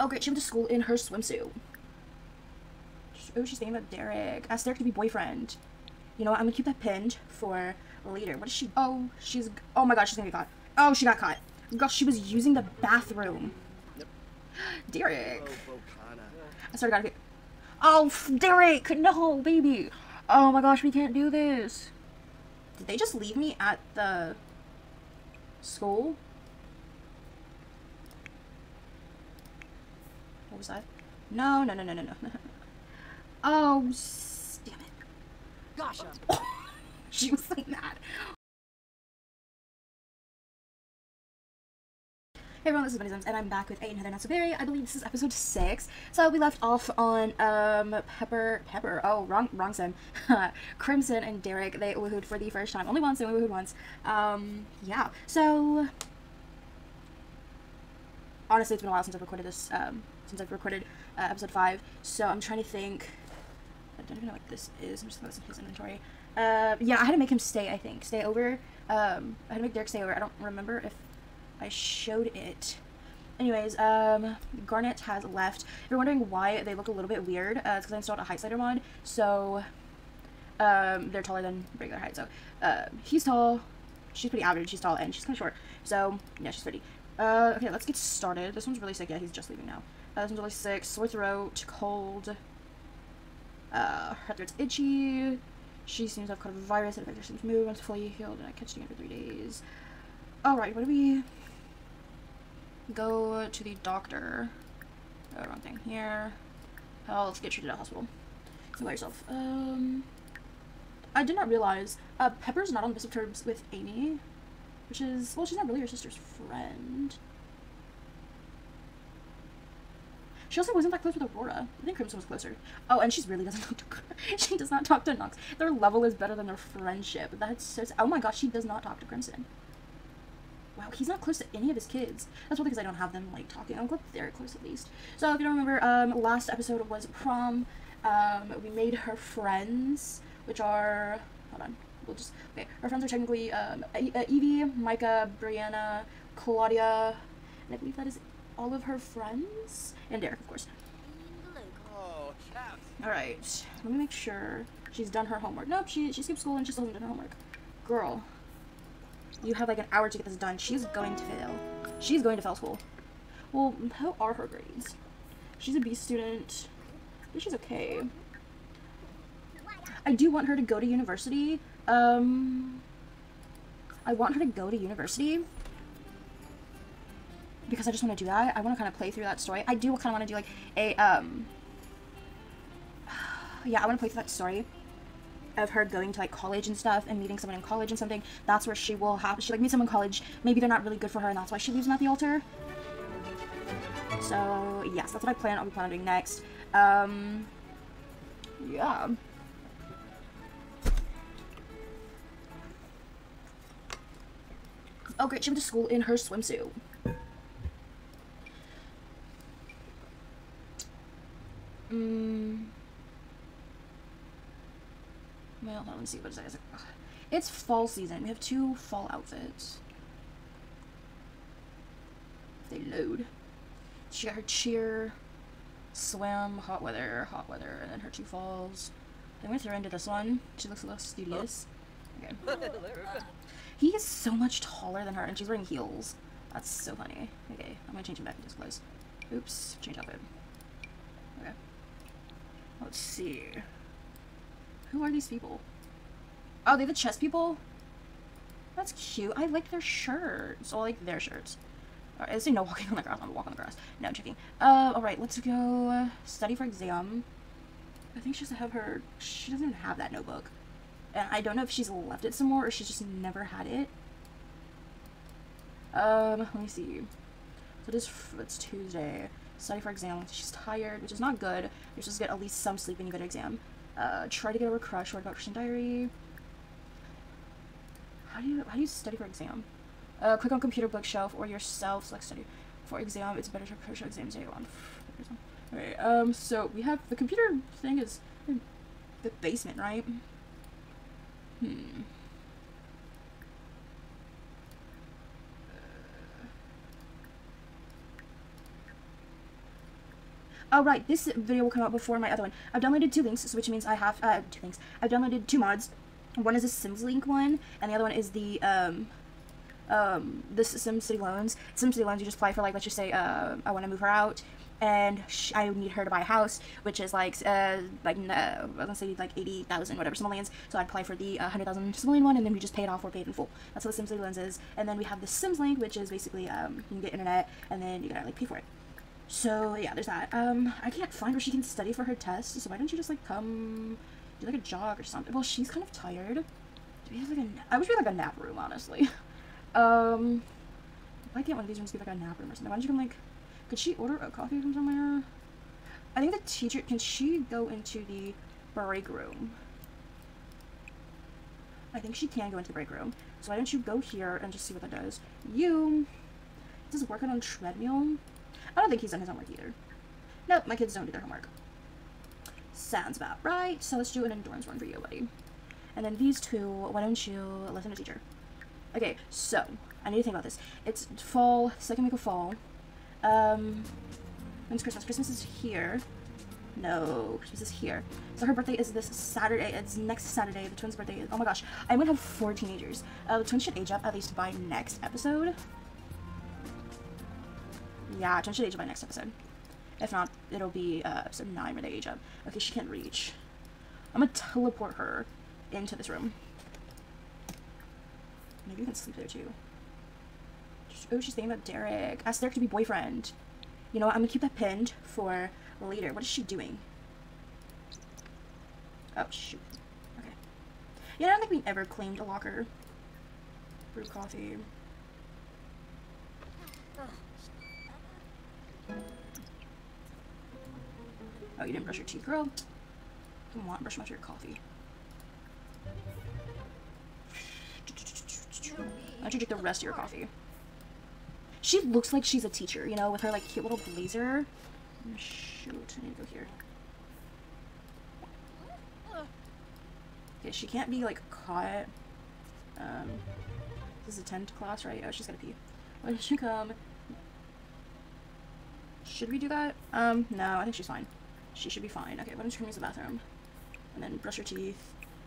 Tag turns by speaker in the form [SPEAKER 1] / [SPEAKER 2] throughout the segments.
[SPEAKER 1] Oh, great. She went to school in her swimsuit. Oh, she's thinking about Derek. Ask Derek to be boyfriend. You know what? I'm gonna keep that pinned for later. What is she? Oh, she's. Oh my god, she's gonna get caught. Oh, she got caught. Gosh, she was using the bathroom. Derek. I started gotta get. Oh, Derek! No, baby! Oh my gosh, we can't do this. Did they just leave me at the school? What was that? No, no, no, no, no, no. oh, damn it.
[SPEAKER 2] Gosh,
[SPEAKER 1] she was so mad. Hey everyone, this is Bunny and I'm back with another Not So I believe this is episode 6. So we left off on, um, Pepper, Pepper, oh, wrong, wrong sim. Crimson and Derek, they woohooed for the first time. Only once, they woohooed once. Um, yeah. So, honestly, it's been a while since I've recorded this, um, since I've recorded uh, episode 5. So I'm trying to think, I don't even know what this is. I'm just gonna listen to his inventory. Uh, yeah, I had to make him stay, I think. Stay over. Um, I had to make Derek stay over. I don't remember if I showed it. Anyways, um, Garnet has left. If you're wondering why they look a little bit weird, uh, it's because I installed a height slider mod, so, um, they're taller than regular height, so, uh, he's tall, she's pretty average, she's tall, and she's kind of short, so, yeah, she's pretty. Uh, okay, let's get started. This one's really sick, yeah, he's just leaving now. Uh, this one's really sick, sore throat, cold, uh, her throat's itchy, she seems to have caught a virus, it affects her symptoms move, once fully healed, and I catch it again three days. Alright, what do we go to the doctor. Oh, wrong thing here. Oh, let's get treated at hospital. You by yourself. Um, I did not realize uh, Pepper's not on the best of terms with Amy, which is well, she's not really her sister's friend. She also wasn't that close with Aurora. I think Crimson was closer. Oh, and she really doesn't talk to. she does not talk to Nox. Their level is better than their friendship. That's so. Oh my gosh, she does not talk to Crimson. Wow, he's not close to any of his kids. That's one because I don't have them, like, talking. I'm glad they're close at least. So, if you don't remember, um, last episode was prom. Um, we made her friends, which are... Hold on. We'll just... Okay, her friends are technically, um, uh, Evie, Micah, Brianna, Claudia, and I believe that is all of her friends. And Derek, of course. Alright, let me make sure she's done her homework. Nope, she, she skipped school and she still hasn't done her homework. Girl, you have like an hour to get this done. She's going to fail. She's going to fail school. Well, how are her grades? She's a B student. Think she's okay. I do want her to go to university. Um, I want her to go to university because I just want to do that. I want to kind of play through that story. I do kind of want to do like a, um, yeah, I want to play through that story of her going to like college and stuff and meeting someone in college and something, that's where she will have she like meet someone in college. Maybe they're not really good for her and that's why she leaves them at the altar. So yes, that's what I plan. I'll be planning on doing next. Um, yeah. Oh great, she went to school in her swimsuit. Mmm. Well, let me see what it says. It's fall season. We have two fall outfits. They load. She got her cheer, swim, hot weather, hot weather, and then her two falls. I'm gonna throw into this one. She looks a little studious. Okay. He is so much taller than her, and she's wearing heels. That's so funny. Okay, I'm gonna change him back into his clothes. Oops, change outfit. Let's see. Who are these people? Oh, they the chess people? That's cute. I like their shirts. I like their shirts. Alright, let's see no walking on the grass. I'm walk on the grass. No, I'm checking. Uh, alright, let's go study for exam. I think she doesn't have her... She doesn't even have that notebook. And I don't know if she's left it somewhere or she's just never had it. Um, let me see. So it is, it's Tuesday. Study for exam. She's tired, which is not good. You're supposed to get at least some sleep when you go to exam. Uh, try to get over a crush. Write about Christian Diary. How do you how do you study for exam? Uh, click on computer bookshelf or yourself. Select study for exam. It's better to approach exam day on. Alright. Um. So we have the computer thing is in the basement, right? Hmm. Oh right, this video will come out before my other one. I've downloaded two links, which means I have uh, two links. I've downloaded two mods. One is a Sims Link one, and the other one is the um um this SimCity loans. SimCity loans you just apply for like let's just say uh I want to move her out, and I need her to buy a house, which is like uh like uh, let's say like eighty thousand whatever simoleons. So I'd apply for the uh, hundred thousand simoleon one, and then we just pay it off or pay it in full. That's what the SimCity loans is. And then we have the Sims Link, which is basically um you can get internet, and then you gotta like pay for it. So yeah, there's that. Um, I can't find where she can study for her test. So why don't you just like come do like a jog or something? Well, she's kind of tired. Do we have like a? I wish we had like a nap room, honestly. um, why can't one of these rooms be like a nap room or something? Why don't you come like? Could she order a coffee from somewhere? I think the teacher can she go into the break room? I think she can go into the break room. So why don't you go here and just see what that does? You. Does it work on treadmill? I don't think he's done his homework either. Nope, my kids don't do their homework. Sounds about right. So let's do an endurance run for you, buddy. And then these two, why don't you listen to teacher? Okay, so I need to think about this. It's fall, second week of fall. Um, when's Christmas? Christmas is here. No, Christmas is here. So her birthday is this Saturday. It's next Saturday. The twins' birthday is. Oh my gosh, I'm gonna have four teenagers. Uh, the twins should age up at least by next episode. Yeah, twins should age up by next episode. If not, it'll be uh, episode nine where they age up. Okay, she can't reach. I'm gonna teleport her into this room. Maybe you can sleep there too. Oh, she's thinking about Derek. Ask Derek to be boyfriend. You know what? I'm gonna keep that pinned for later. What is she doing? Oh, shoot. Okay. Yeah, I don't think we ever claimed a locker. Brew coffee. Oh, you didn't brush your teeth, girl. Come on, brush them after your coffee. Why don't you drink the rest of your coffee? She looks like she's a teacher, you know, with her like cute little blazer. Shoot, I need to go here. Okay, she can't be like caught. Um, this is a 10th class, right? Oh, she's gotta pee. Why don't you come? Should we do that? Um, no, I think she's fine. She should be fine. Okay, don't you come use the bathroom? And then brush your teeth,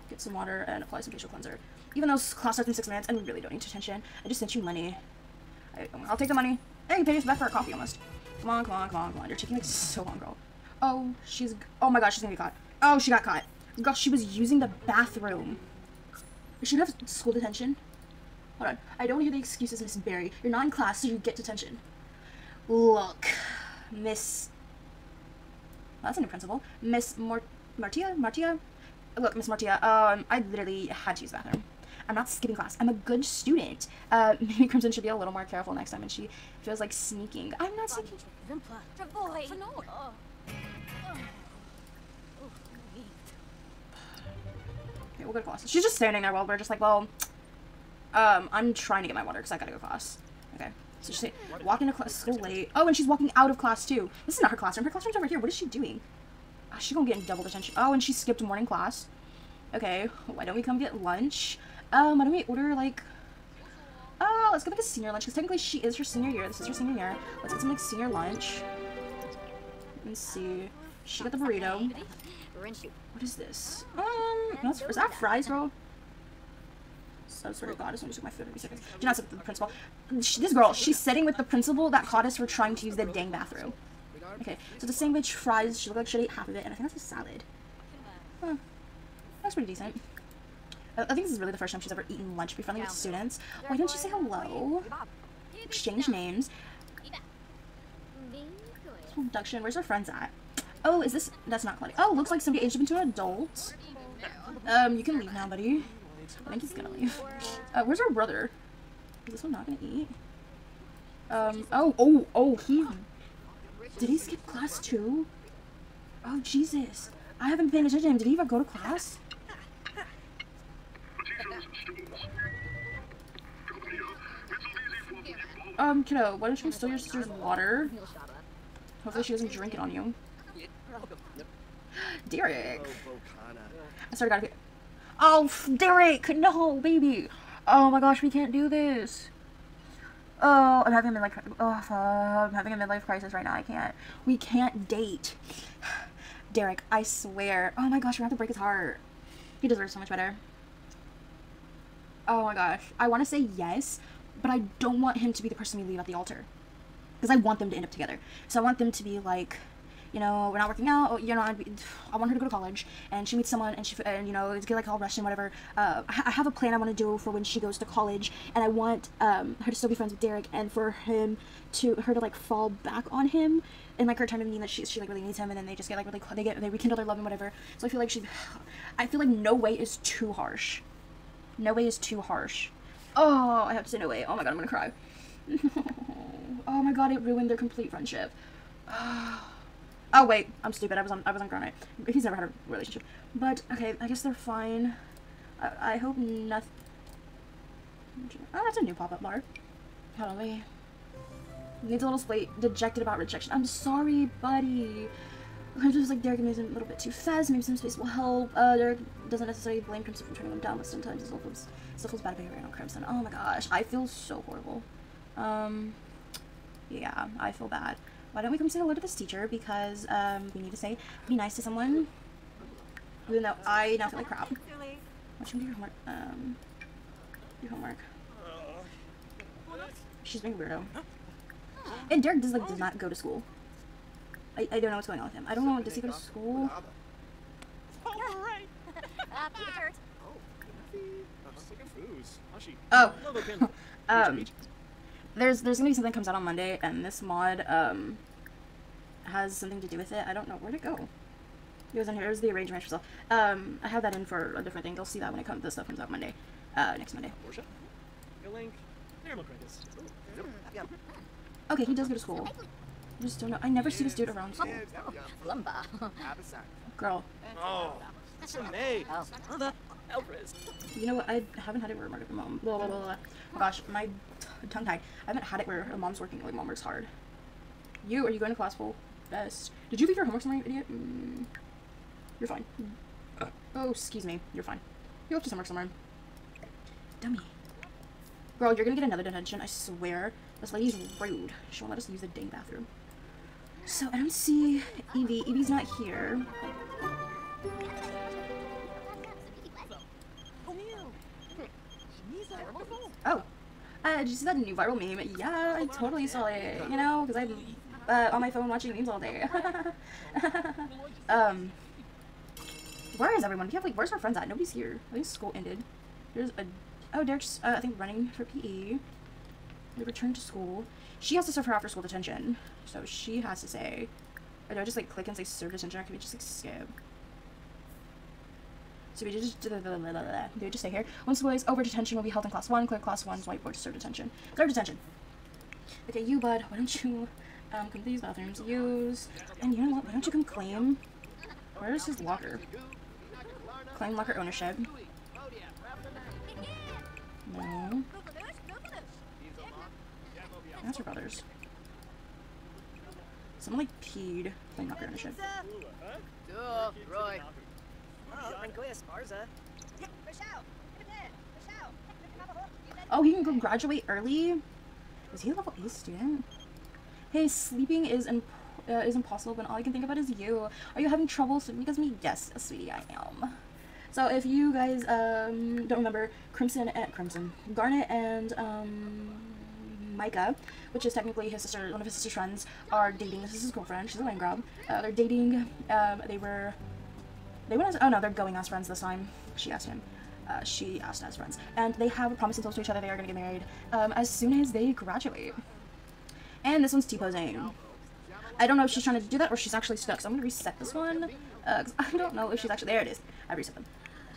[SPEAKER 1] get some water, and apply some facial cleanser. Even though class starts in six minutes and we really don't need detention, I just sent you money. I, I'll take the money. Hey, you pay us back for our coffee almost. Come on, come on, come on, come on. You're taking like so long, girl. Oh, she's. Oh my gosh, she's gonna be caught. Oh, she got caught. Gosh, she was using the bathroom. Should have school detention. Hold on. I don't hear the excuses, Miss Berry. You're not in class, so you get detention. Look, Miss. Well, that's a new principal. Miss Martia? Martia? Look, Miss Martia, um, I literally had to use the bathroom. I'm not skipping class. I'm a good student. Uh, maybe Crimson should be a little more careful next time And she feels like sneaking. I'm not sneaking. Okay, we'll go to class. She's just standing there while we're just like, well, um, I'm trying to get my water because I gotta go to class. Okay. So she's walking to class so late. Oh, and she's walking out of class too. This is not her classroom. Her classroom's over here. What is she doing? Ah, she gonna get in double detention. Oh, and she skipped morning class. Okay, why don't we come get lunch? Um, why don't we order like Oh, let's get like a senior lunch because technically she is her senior year. This is her senior year. Let's get some like senior lunch. Let's see. She got the burrito. What is this? Um, that's, is that fries, bro? So swear to God, I just want to took my food every second. Do not the principal. This girl, she's sitting with the principal that caught us for trying to use the dang bathroom. Okay, so the sandwich, fries, she looked like she ate half of it, and I think that's a salad. Huh. That's pretty decent. I I think this is really the first time she's ever eaten lunch. Be friendly with students. Why don't you say hello? Exchange names. Introduction. Where's our friends at? Oh, is this? That's not Claudia. Oh, looks like somebody aged up into an adult. Um, you can leave now, buddy. I think he's gonna leave. Uh, where's our brother? Is this one not gonna eat? Um. Oh. Oh. Oh. He. Did he skip class too? Oh Jesus! I haven't paying attention to him. Did he even go to class? Um, kiddo, why don't you steal your sister's water? Hopefully she doesn't drink it on you. Derek! I started. Oh, Derek! No, baby! Oh my gosh, we can't do this. Oh, I'm having a midlife. Oh. I'm having a midlife crisis right now. I can't. We can't date. Derek, I swear. Oh my gosh, gonna have to break his heart. He deserves so much better. Oh my gosh. I want to say yes, but I don't want him to be the person we leave at the altar. Because I want them to end up together. So I want them to be like, you know, we're not working out. You know, I want her to go to college, and she meets someone, and she, and you know, it's get like all rushed and whatever. Uh, I have a plan I want to do for when she goes to college, and I want um, her to still be friends with Derek, and for him to her to like fall back on him, and like her trying to mean that she she like really needs him, and then they just get like really they get they rekindle their love and whatever. So I feel like she, I feel like no way is too harsh. No way is too harsh. Oh, I have to say no way. Oh my god, I'm gonna cry. oh my god, it ruined their complete friendship. Oh wait, I'm stupid. I was on I was on Garnet. He's never had a relationship. But okay, I guess they're fine. I, I hope nothing. Oh, that's a new pop-up bar. Hold on, wait. Needs a little slate. Dejected about rejection. I'm sorry, buddy. I'm just like Derek moves a little bit too fast. Maybe some space will help. Uh, Derek doesn't necessarily blame Crimson for turning him down, but sometimes he still feels, still feels bad behavior on Crimson. Oh my gosh, I feel so horrible. Um, yeah, I feel bad. Why don't we come say hello to this teacher? Because um, we need to say be nice to someone. Even though I now feel like crap. Why should we do your homework? Um, your homework. She's being a weirdo. And Derek does like does not go to school. I, I don't know what's going on with him. I don't know. Does he go to school? Oh. Um, there's there's gonna be something that comes out on Monday, and this mod um has something to do with it. I don't know where to go. It was in here. It was the arrangement stuff. Um, I have that in for a different thing. You'll see that when it comes. This stuff comes out Monday. Uh, next Monday. Okay, he does go to school. I just don't know. I never see this dude around school.
[SPEAKER 3] Lumba.
[SPEAKER 1] Girl,
[SPEAKER 4] Oh,
[SPEAKER 3] Oh.
[SPEAKER 4] Alvarez.
[SPEAKER 1] you know what? I haven't had it where my mom. Blah, blah, blah, blah. Oh gosh, my tongue tied. I haven't had it where a mom's working. Like mom works hard. You are you going to class full? Best. Did you leave your homework somewhere, you idiot? Mm, you're fine. Oh, excuse me. You're fine. You left your homework somewhere. Dummy. Girl, you're gonna get another detention. I swear. This lady's rude. She won't let us use the dang bathroom. So I don't see Evie. Evie's not here. Oh. Uh, did you see that new viral meme? Yeah, I totally saw it. You know, because I'm uh, on my phone watching memes all day. um, where is everyone? You have like, where's our friends at? Nobody's here. I think school ended. There's a, oh, Derek's, uh, I think running for PE. We returned to school. She has to serve her after school detention, so she has to say, or do I just like click and say serve detention? Or can we just like skip? So we just do we just stay here. Once the boys over detention will be held in class one. Clear class one's whiteboard to serve detention. Serve detention. Okay, you bud, why don't you um come to these bathrooms? Use and you know what? Why don't you come claim? Where's his locker? Claim locker ownership. No, that's her brother's. Someone like peed. Claim locker ownership.
[SPEAKER 3] Duh, right.
[SPEAKER 1] Oh, he can go graduate early? Is he a level A student? Hey, sleeping is imp- uh, is impossible when all I can think about is you. Are you having trouble sleeping because of me? Yes, sweetie, I am. So if you guys um, don't remember, Crimson and Crimson, Garnet and um, Micah, which is technically his sister, one of his sister's friends, are dating. This is his girlfriend. She's a land grab. Uh, they're dating. Um, they were. They as. Oh no, they're going as friends this time. She asked him. Uh, she asked as friends, and they have promised themselves to each other they are going to get married um, as soon as they graduate. And this one's T-posing. I don't know if she's trying to do that or she's actually stuck. So I'm gonna reset this one. Uh, I don't know if she's actually there. It is. I reset them.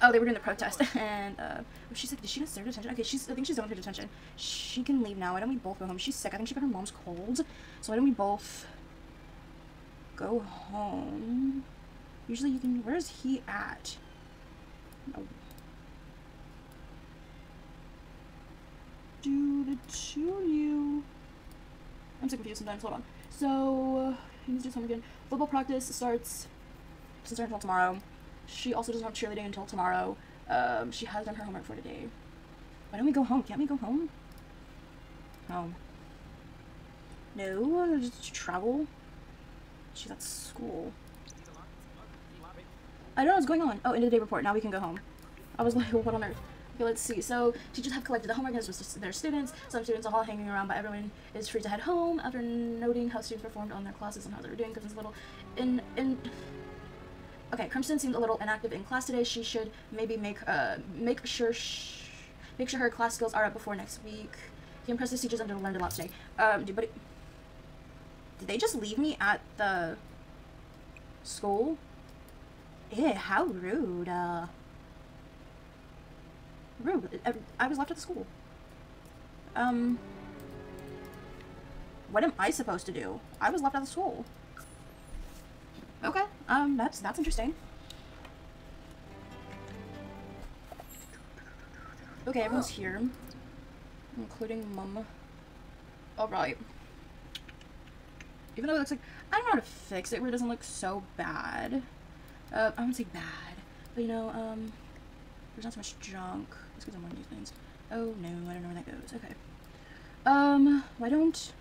[SPEAKER 1] Oh, they were doing the protest, and uh, she's like, did she not serve detention? Okay, she's. I think she's going to detention. She can leave now. Why don't we both go home? She's sick. I think she got her mom's cold. So why don't we both go home? Usually you can. Where's he at? No. Do the two you? I'm so confused sometimes. Hold on. So he needs to do something again. Football practice starts doesn't start until tomorrow. She also doesn't have cheerleading until tomorrow. Um, she has done her homework for today. Why don't we go home? Can't we go home? Home. No, just travel. She's at school. I don't know what's going on. Oh, end of the day report. Now we can go home. I was like, what on earth? Okay, let's see. So, teachers have collected the homework was their students. Some students are all hanging around, but everyone is free to head home after noting how students performed on their classes and how they were doing because it's a little in in. Okay, Crimson seemed a little inactive in class today. She should maybe make uh make sure sh- make sure her class skills are up before next week. He impressed teachers and learned a lot today. Um, but did they just leave me at the school? Ew, how rude. Uh, rude. I, I was left at the school. Um, what am I supposed to do? I was left at the school. Okay, um, that's that's interesting. Okay, everyone's here, including Mum. All right. Even though it looks like I don't know how to fix it where it doesn't look so bad. Uh, I wouldn't say bad, but you know, um, there's not so much junk. It's because I'm wearing these things. Oh no, I don't know where that goes. Okay. Um, why don't?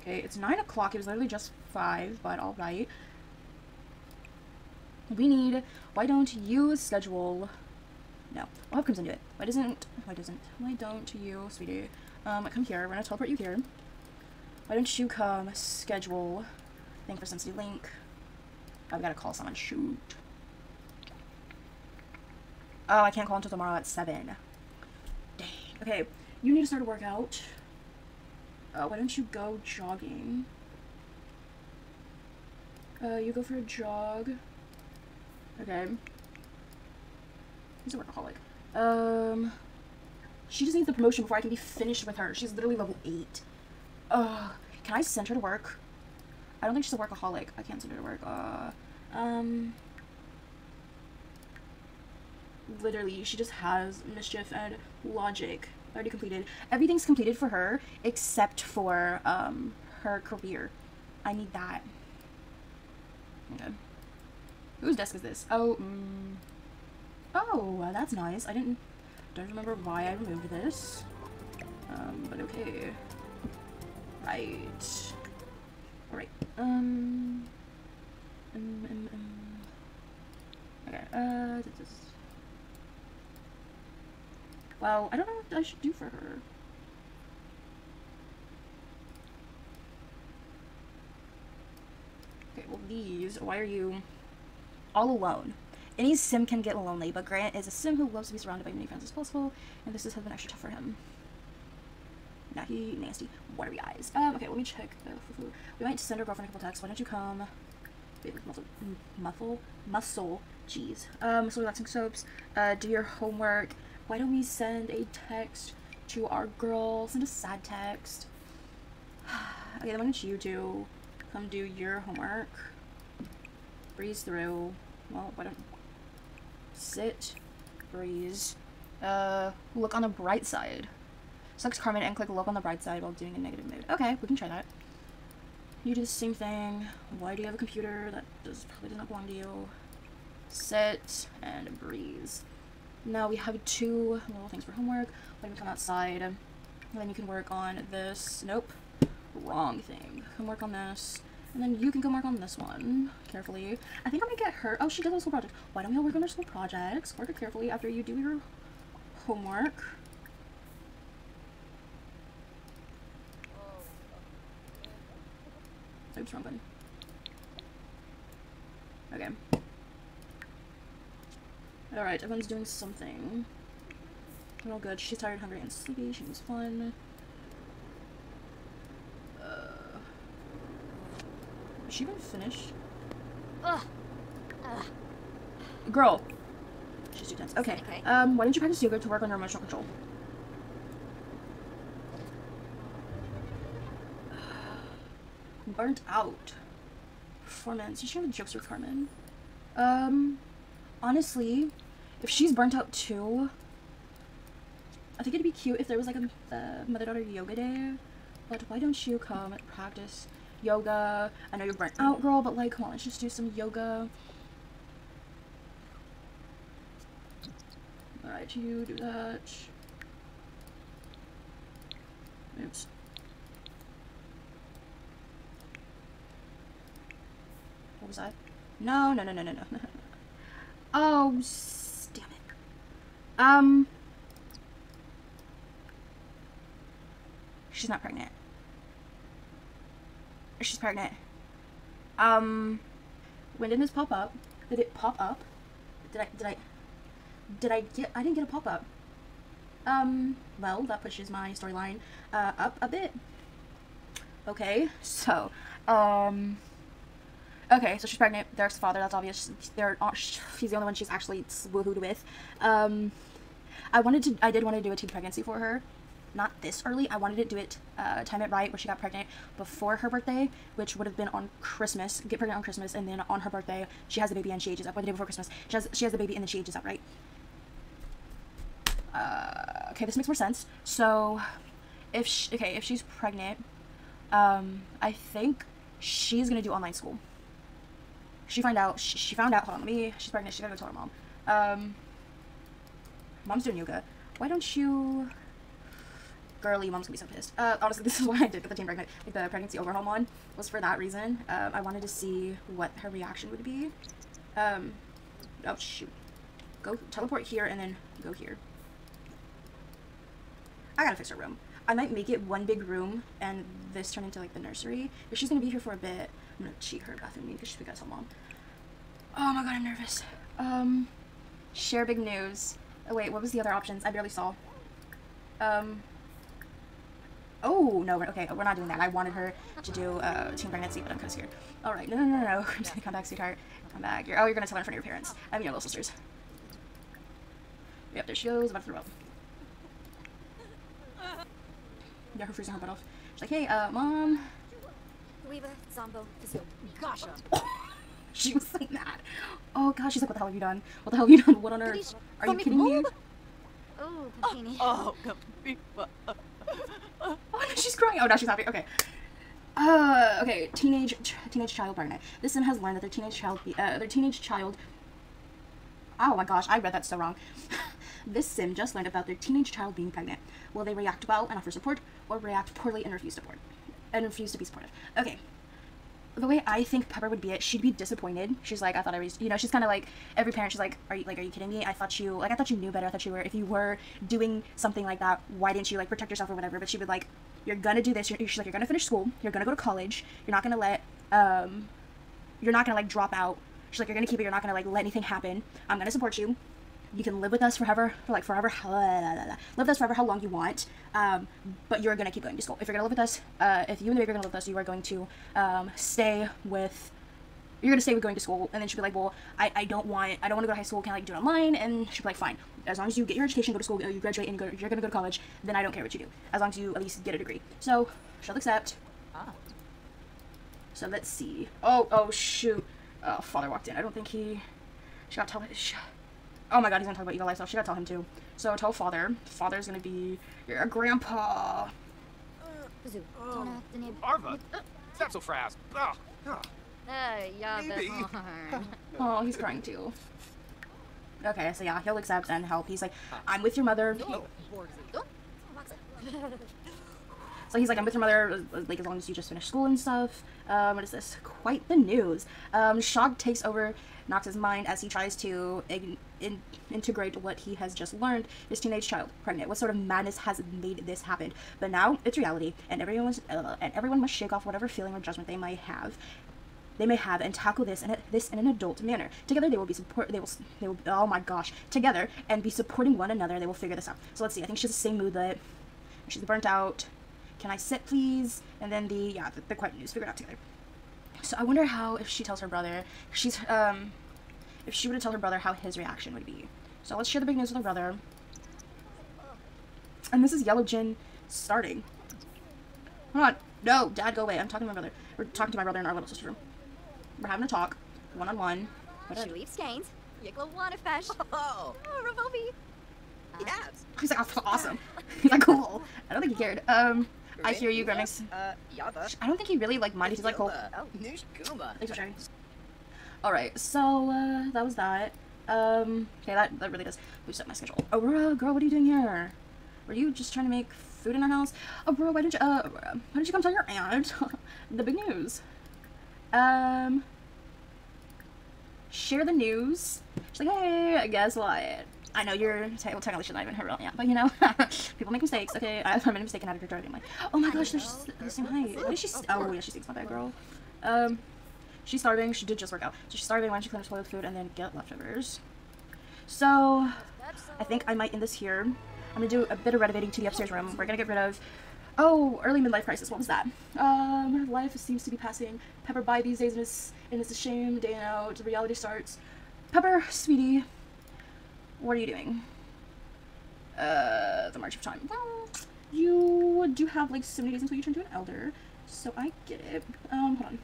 [SPEAKER 1] Okay, it's nine o'clock. It was literally just five, but all right. We need. Why don't you schedule? No, we'll have Crimson do it. Why doesn't? Why doesn't? Why don't you, sweetie? Um, come here. We're gonna teleport you here. Why don't you come schedule thing for Sensitive Link? We gotta call someone. Shoot. Oh, I can't call until tomorrow at 7. Dang. Okay, you need to start a workout. Uh, why don't you go jogging? Uh, you go for a jog. Okay. He's a workaholic. Um, she just needs the promotion before I can be finished with her. She's literally level 8. Ugh. Can I send her to work? I don't think she's a workaholic. I can't send her to work. Uh, um... Literally, she just has mischief and logic already completed. Everything's completed for her except for, um, her career. I need that. Okay. Whose desk is this? Oh, mm. Oh, that's nice. I didn't... Don't remember why I removed this. Um, but okay. Right. Alright. Um, um, um, um. Okay, uh. Well, I don't know what I should do for her. Okay, well these, why are you all alone? Any sim can get lonely, but Garnet is a sim who loves to be surrounded by many friends as possible, and this has been extra tough for him. He nasty. Watery eyes. Um, okay, let me check. Uh, we might send our girlfriend a couple texts. Why don't you come? Muscle, muscle, muscle. Jeez. Um, so relaxing soaps. Uh, do your homework. Why don't we send a text to our girl? Send a sad text. okay, then why don't you do? Come do your homework. Breeze through. Well, why don't sit, breeze. Uh, look on the bright side. Select Carmen and click look on the bright side while doing a negative mood. Okay, we can try that. You do the same thing. Why do you have a computer that does probably does not belong to you? Sit and breeze. Now we have two little things for homework. Let me come outside. And then you can work on this. Nope. Wrong thing. Come work on this. And then you can come work on this one carefully. I think I'm gonna get her. Oh, she does a school project. Why don't we all work on our school projects? Work it carefully after you do your homework. Oops, wrong button. Okay. Alright, everyone's doing something. We're all good. She's tired, hungry, and sleepy. She needs fun. Uh, is she even finished?
[SPEAKER 3] Ugh. Ugh.
[SPEAKER 1] Girl. She's too tense. Okay.
[SPEAKER 3] Okay.
[SPEAKER 1] Um, why don't you practice yoga to work on your emotional control? Burnt out. Performance. You should have jokes with Carmen. Um, honestly, if she's burnt out too, I think it'd be cute if there was like a, mother-daughter yoga day. But why don't you come practice yoga? I know you're burnt out, girl, but like, come on, let's just do some yoga. Alright, you do that. Oops. What was I? No, no, no, no, no, no. oh, Um. She's not pregnant. She's pregnant. Um. When did this pop up? Did it pop up? Did I, did I, did I get, I didn't get a pop up. Um, well, that pushes my storyline, uh, up a bit. Okay, so, um, okay, so she's pregnant. Derek's father, that's obvious. They're, uh, sh- the only one she's actually woohooed with. Um, I wanted to, I did want to do a teen pregnancy for her. Not this early. I wanted to do it, uh, time it right, where she got pregnant before her birthday, which would have been on Christmas. Get pregnant on Christmas, and then on her birthday, she has a baby and she ages up. Or the day before Christmas, she has, she has the baby and then she ages up, right? Uh, okay, this makes more sense. So, if she, okay, if she's pregnant, um, I think she's gonna do online school. She find out. She, she found out. Hold on, let me. She's pregnant. She gotta go tell her mom. Um, mom's doing yoga. Why don't you? Girly, mom's gonna be so pissed. Uh, honestly, this is why I did get the teen pregnant, like the pregnancy overhaul one, was for that reason. Um, I wanted to see what her reaction would be. Um, oh shoot. Go teleport here and then go here. I gotta fix her room. I might make it one big room and this turn into like the nursery. If she's gonna be here for a bit, I'm gonna cheat her bathroom because she's gotta tell mom. Oh my god, I'm nervous. Um, share big news. Oh wait, what was the other options? I barely saw. Um. Oh no, we're- okay, we're not doing that. I wanted her to do uh, teen pregnancy, but I'm kind of scared. All right, no, no, no, no. I'm just gonna come back, sweetheart. Come back. You're, oh, you're gonna tell in front of your parents. I mean, your little sisters. Yep, there she goes, about to throw up. Yeah, her freezing her butt off. She's like, hey, uh, mom.
[SPEAKER 3] Weaver, Zombo, Fizzle.
[SPEAKER 2] Gotcha.
[SPEAKER 1] She was so mad. Oh gosh, she's like, what the hell have you done? What the hell have you done? What on earth? Are you kidding me?
[SPEAKER 3] Oh, Papini.
[SPEAKER 4] Oh, come be-
[SPEAKER 1] Oh, no, she's crying. Oh, now she's happy. Okay. Uh, okay. Teenage, teenage child pregnant. This sim has learned that their teenage child, be, uh, their teenage child. Oh my gosh, I read that so wrong. this sim just learned about their teenage child being pregnant. Will they react well and offer support, or react poorly and refuse support, and refuse to be supportive? Okay. The way I think Pepper would be it, she'd be disappointed. She's like, I thought I was, you know, she's kind of like every parent. She's like, are you like, are you kidding me? I thought you, like, I thought you knew better. I thought you were, if you were doing something like that, why didn't you like protect yourself or whatever? But she would like, you're gonna do this. You're, she's like, you're gonna finish school. You're gonna go to college. You're not gonna let, um, you're not gonna like drop out. She's like, you're gonna keep it. You're not gonna like let anything happen. I'm gonna support you. You can live with us forever, for like forever, live with us forever how long you want. Um, but you're gonna keep going to school. If you're gonna live with us, uh, if you and the baby are gonna live with us, you are going to um, stay with. You're gonna stay with going to school, and then she'll be like, "Well, I, I don't want I don't want to go to high school. Can I like do it online?" And she'll be like, "Fine, as long as you get your education, go to school, you graduate, and you go, you're gonna go to college, then I don't care what you do, as long as you at least get a degree." So she'll accept.
[SPEAKER 2] Ah.
[SPEAKER 1] So let's see. Oh, oh shoot. Oh, father walked in. I don't think he. She got to tell. Sh- oh my god, he's gonna talk about eagle lifestyle. She gotta tell him too. So tell father. Father's gonna be your grandpa.
[SPEAKER 3] Fizzle. Tona, Denib.
[SPEAKER 4] Arva, stop so fast. Ah, ah.
[SPEAKER 3] Uh, yeah,
[SPEAKER 4] Maybe.
[SPEAKER 3] Behorn.
[SPEAKER 1] Oh, he's crying too. Okay, so yeah, he'll accept and help. He's like, I'm with your mother.
[SPEAKER 2] Oh,
[SPEAKER 3] Oh, Roxy.
[SPEAKER 1] So he's like, I'm with your mother, like as long as you just finish school and stuff. Um, what is this? Quite the news. Um, Shock takes over Nox's mind as he tries to ig- in- integrate what he has just learned. His teenage child pregnant. What sort of madness has made this happen? But now it's reality, and everyone was, uh, and everyone must shake off whatever feeling or judgment they might have. They may have and tackle this and this in an adult manner. Together they will be support. They will they will. Oh my gosh! Together and be supporting one another. They will figure this out. So let's see. I think she's the same mood that she's burnt out. Can I sit, please? And then the yeah, the, the quiet news. Figure it out together. So I wonder how if she tells her brother, she's um, if she were to tell her brother how his reaction would be. So let's share the big news with her brother. And this is Yellow gen starting. Hold on. No, Dad, go away. I'm talking to my brother. We're talking to my brother in our little sister room. We're having a talk, one on one.
[SPEAKER 3] She leaves Gaines. Yikla Wanafesh.
[SPEAKER 2] Oh,
[SPEAKER 3] Oh, Revolvi.
[SPEAKER 2] yes.
[SPEAKER 1] He's like, oh, awesome. He's like, cool. I don't think he cared. Um, I hear you, Grimace.
[SPEAKER 2] Uh, Yava.
[SPEAKER 1] I don't think he really like minded. He's like, cool.
[SPEAKER 2] Oh, Noosh Kuma.
[SPEAKER 1] Thanks for sharing. All right, so uh, that was that. Um, okay, that that really does boost up my schedule. Aurora, girl, what are you doing here? Were you just trying to make food in our house? Aurora, why did you uh, why did you come tell your aunt the big news? Um, share the news. She's like, hey, guess what? I know you're well, technically she's not even her real yet, but you know, people make mistakes. Okay, I, I made a mistake and had her driving. I'm like, oh my gosh, they're the same height. What is she? Oh yeah, she thinks my bad girl. Um, she's starving. She did just work out, so she's starving. Why don't you clean her toilet food and then get leftovers? So, I think I might end this here. I'm gonna do a bit of renovating to the upstairs room. We're gonna get rid of. Oh, early midlife crisis. What was that? Um, life seems to be passing Pepper by these days, and it's and it's a shame. Day and out, reality starts. Pepper, sweetie, what are you doing? Uh, the March of Time. Well, you do have like 70 days until you turn to an elder, so I get it. Um, hold on.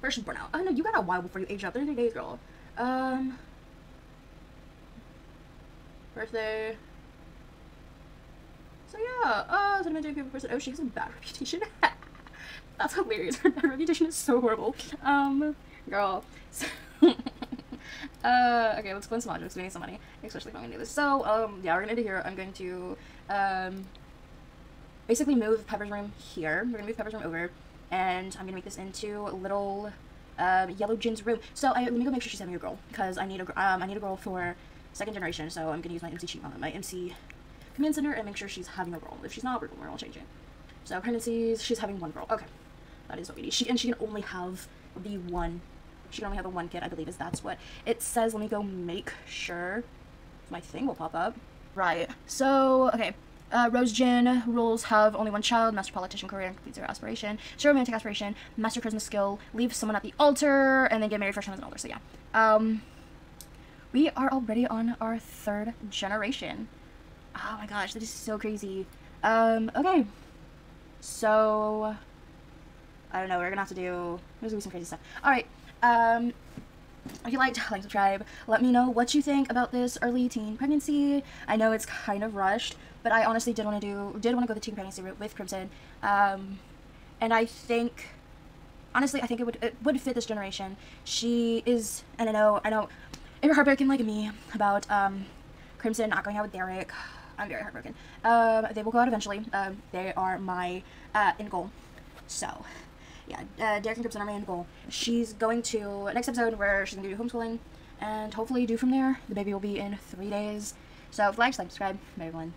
[SPEAKER 1] Where's she born out? Oh no, you got a while before you age up. 30 days, girl. Um, birthday. So yeah, uh, sentimental people person. Oh, she has a bad reputation. That's hilarious. Her bad reputation is so horrible. Um, girl. So, uh, okay, let's cleanse some objects. We need some money, especially if I'm gonna do this. So, um, yeah, we're gonna do here. I'm going to, um, basically move Pepper's room here. We're gonna move Pepper's room over, and I'm gonna make this into a little, um, Yellow gen's room. So I let me go make sure she's having a girl because I need a, um, I need a girl for second generation. So I'm gonna use my MC cheat on my MC command center, and make sure she's having a girl. If she's not, we're gonna change it. So pregnancies, she's having one girl. Okay, that is what we need. She and she can only have the one. She can only have the one kid, I believe, is that's what it says. Let me go make sure. My thing will pop up. Right. So okay. Uh, Rose gen rules have only one child, master politician career, and completes her aspiration. Show romantic aspiration, master charisma skill, leave someone at the altar, and then get married first time as an altar. So yeah. Um, we are already on our third generation. Oh my gosh, that is so crazy. Um, okay. So, I don't know, we're gonna have to do, there's gonna be some crazy stuff. Alright, um, if you liked, like, subscribe. Let me know what you think about this early teen pregnancy. I know it's kind of rushed, but I honestly did want to do, did want to go the teen pregnancy route with Crimson. Um, and I think, honestly, I think it would, it would fit this generation. She is, and I know, I know, if you're heartbroken like me about, um, Crimson not going out with Derek, I'm very heartbroken. Um, they will go out eventually. Um, they are my, uh, end goal. So, yeah, uh, Derek and Crimson are my end goal. She's going to next episode where she's gonna do homeschooling, and hopefully do from there. The baby will be in three days. So, if you like, subscribe, everyone.